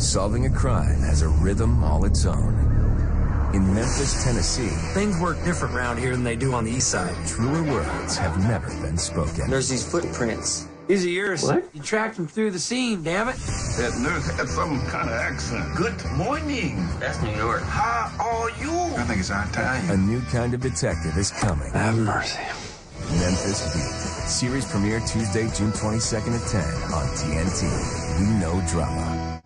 solving a crime has a rhythm all its own. In Memphis, Tennessee, Things work different around here than they do on the east side. truer words have never been spoken. There's these footprints. These are yours. What? You tracked them through the scene, damn it. That nurse had some kind of accent. Good morning. That's New York. How are you? I think it's our time. A new kind of detective is coming. Have mercy. Memphis Beat. Series premiere Tuesday, June 22nd at 10 on TNT. We know drama.